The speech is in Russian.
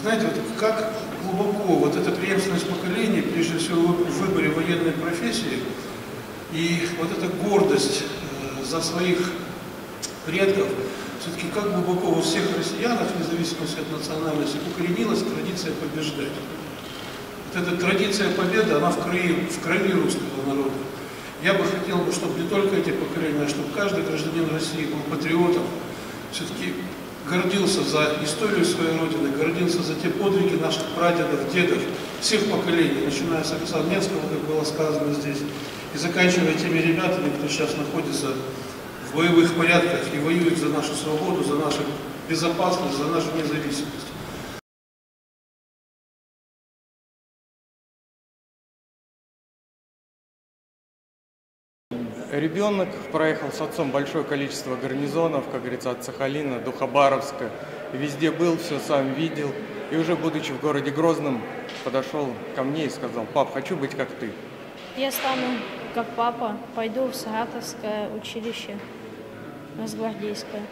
Знаете, вот как глубоко вот эта преемственность поколений, прежде всего в выборе военной профессии, и вот эта гордость э, за своих предков, все-таки как глубоко во всех россиянах, вне зависимости от национальности, укоренилась традиция побеждать. Вот эта традиция победы, она в крови, в крови русского народа. Я бы хотел, чтобы не только эти поколения, а чтобы каждый гражданин России был патриотом, все-таки гордился за историю своей Родины, гордился за те подвиги наших прадедов, дедов, всех поколений, начиная с Александра Невского, как было сказано здесь, и заканчивая теми ребятами, кто сейчас находится в боевых порядках и воюет за нашу свободу, за нашу безопасность, за нашу независимость. Ребенок проехал с отцом большое количество гарнизонов, как говорится, от Сахалина до Хабаровска. Везде был, все сам видел. И уже будучи в городе Грозном, подошел ко мне и сказал, пап, хочу быть как ты. Я стану как папа, пойду в Саратовское училище, Росгвардейское.